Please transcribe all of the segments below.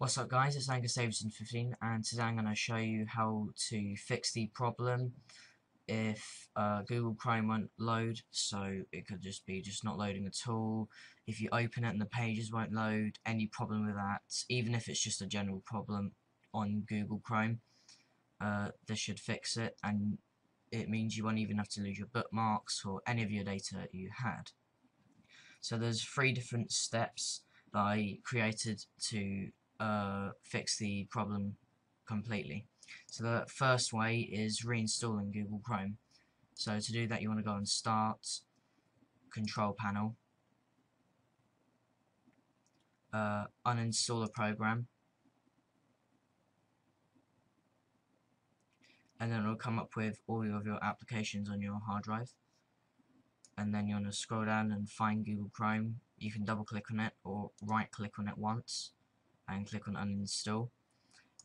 What's up guys, it's Angus Davidson 15 and today I'm going to show you how to fix the problem if uh, Google Chrome won't load, so it could just be just not loading at all, if you open it and the pages won't load, any problem with that, even if it's just a general problem on Google Chrome, uh, this should fix it and it means you won't even have to lose your bookmarks or any of your data you had. So there's three different steps that I created to uh, fix the problem completely. So the first way is reinstalling Google Chrome. So to do that you want to go and Start, Control Panel, uh, uninstall a program, and then it will come up with all of your applications on your hard drive. And then you want to scroll down and find Google Chrome. You can double click on it or right click on it once and click on uninstall.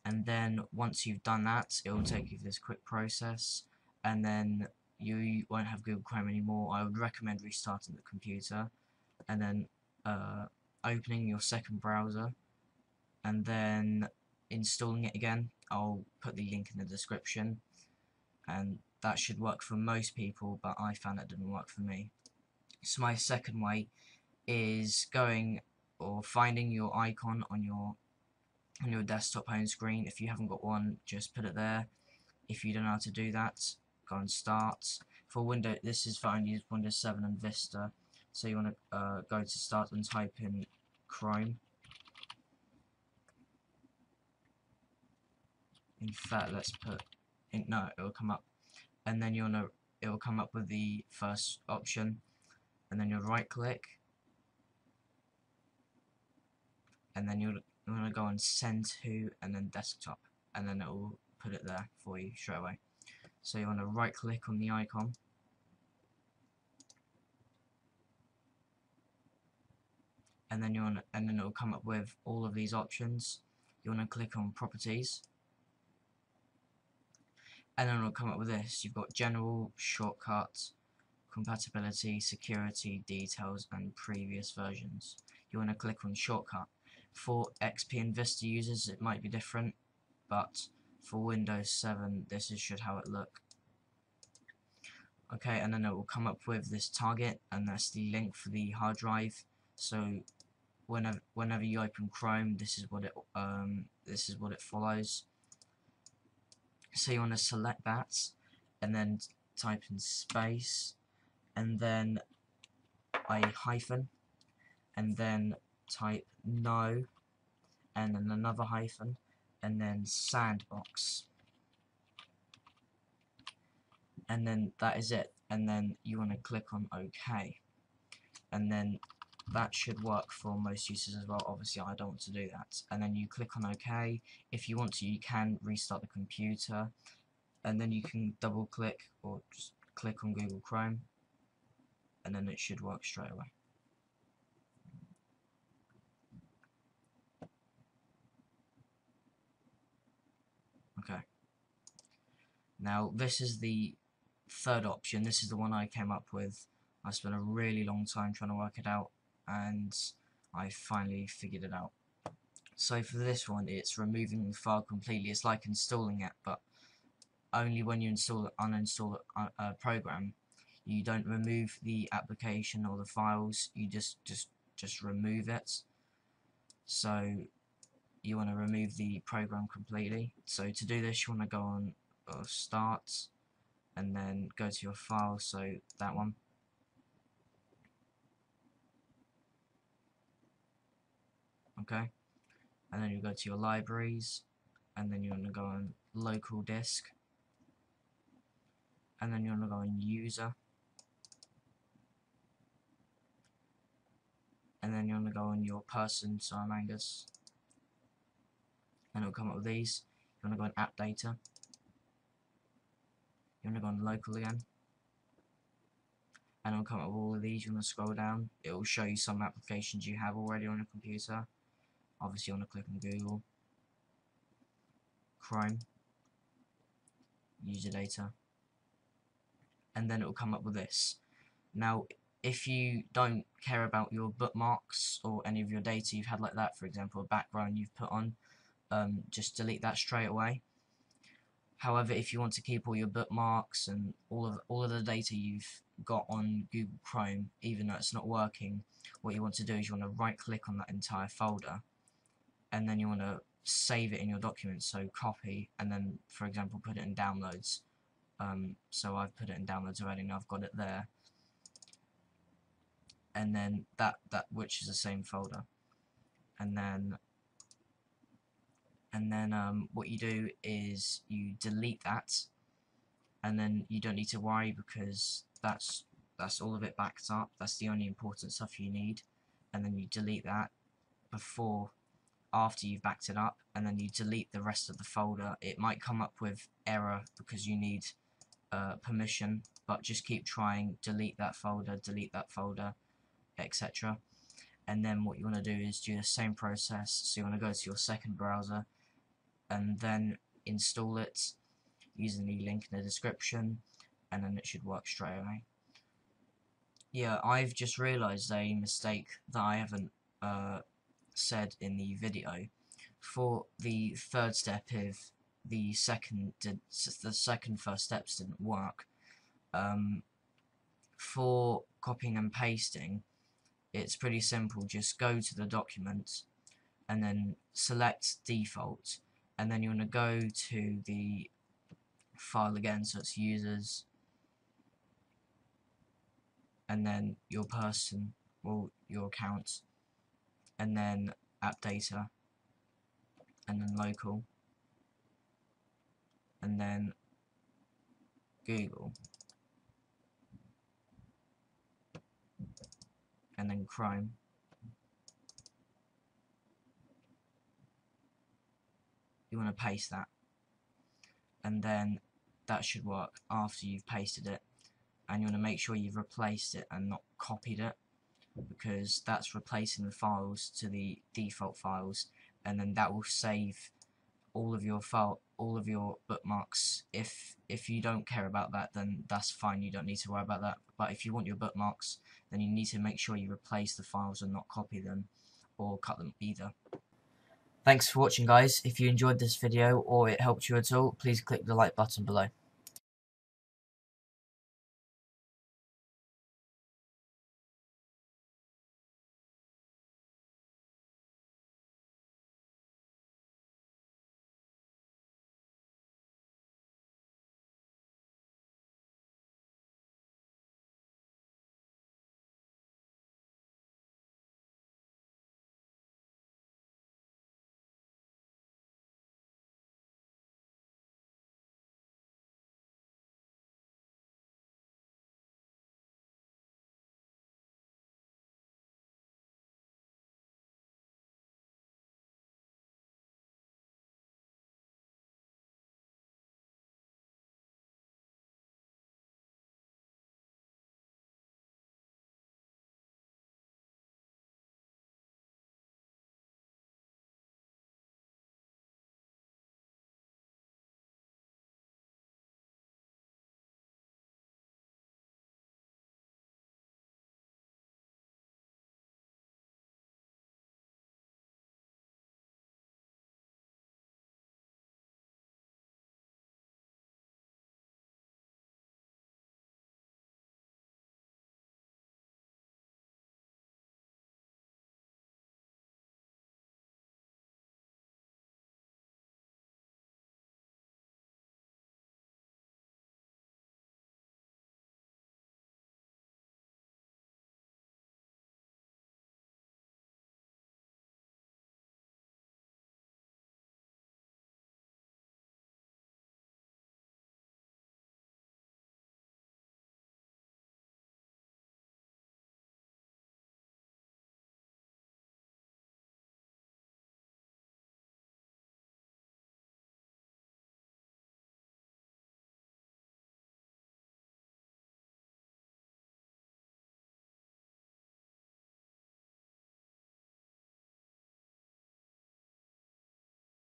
And then once you've done that it will take you through this quick process. And then you won't have Google Chrome anymore. I would recommend restarting the computer and then uh, opening your second browser and then installing it again. I'll put the link in the description. And that should work for most people but I found it didn't work for me. So my second way is going or finding your icon on your on your desktop home screen. If you haven't got one, just put it there. If you don't know how to do that, go and start. For Windows, this is for only Windows 7 and Vista. So you want to uh, go to start and type in Chrome. In fact, let's put in, no, it will come up, and then you want to, it will come up with the first option, and then you'll right click, and then you'll you want to go on send to and then desktop and then it will put it there for you straight away. So you want to right click on the icon. And then you want to, and then it will come up with all of these options. You want to click on properties. And then it will come up with this. You've got general shortcuts compatibility security details and previous versions. You want to click on shortcut for XP and Vista users it might be different, but for Windows 7 this is should how it look. Okay, and then it will come up with this target, and that's the link for the hard drive. So whenever whenever you open Chrome, this is what it um this is what it follows. So you want to select that, and then type in space, and then a hyphen, and then type no and then another hyphen and then sandbox. And then that is it and then you want to click on OK. And then that should work for most users as well obviously I don't want to do that. And then you click on OK. If you want to you can restart the computer and then you can double click or just click on Google Chrome and then it should work straight away Okay. Now, this is the third option. This is the one I came up with. I spent a really long time trying to work it out, and I finally figured it out. So for this one, it's removing the file completely. It's like installing it, but only when you install uninstall a, a program. You don't remove the application or the files. You just just just remove it. So you want to remove the program completely. So to do this, you want to go on uh, Start, and then go to your file, so that one. Okay, and then you go to your libraries, and then you want to go on local disk, and then you want to go on user, and then you want to go on your person, so I'm Angus, and it'll come up with these. You want to go on app data. You want to go on local again. And it'll come up with all of these. You want to scroll down. It will show you some applications you have already on your computer. Obviously you want to click on Google. Chrome. User data. And then it will come up with this. Now, if you don't care about your bookmarks or any of your data you've had like that, for example, a background you've put on, um, just delete that straight away. However, if you want to keep all your bookmarks and all of all of the data you've got on Google Chrome, even though it's not working, what you want to do is you want to right click on that entire folder and then you want to save it in your documents so copy and then for example put it in downloads. Um, so I've put it in downloads already and I've got it there. And then that that which is the same folder. And then and then um, what you do is you delete that and then you don't need to worry because that's that's all of it backed up. That's the only important stuff you need. And then you delete that before after you've backed it up and then you delete the rest of the folder. It might come up with error because you need uh, permission but just keep trying. Delete that folder delete that folder etc and then what you want to do is do the same process. So you want to go to your second browser and then install it using the link in the description and then it should work straight away. Yeah I've just realized a mistake that I haven't uh, said in the video, for the third step, if the second did, the second first steps didn't work, um, for copying and pasting, it's pretty simple. Just go to the document and then select default, and then you want to go to the file again, so it's users, and then your person, or your account, and then app data. And then local. And then Google. And then Chrome you want to paste that. And then that should work after you've pasted it. And you want to make sure you've replaced it and not copied it because that's replacing the files to the default files. And then that will save all of your file all of your bookmarks. If if you don't care about that then that's fine. You don't need to worry about that. But if you want your bookmarks then you need to make sure you replace the files and not copy them or cut them either thanks for watching guys. If you enjoyed this video or it helped you at all please click the like button below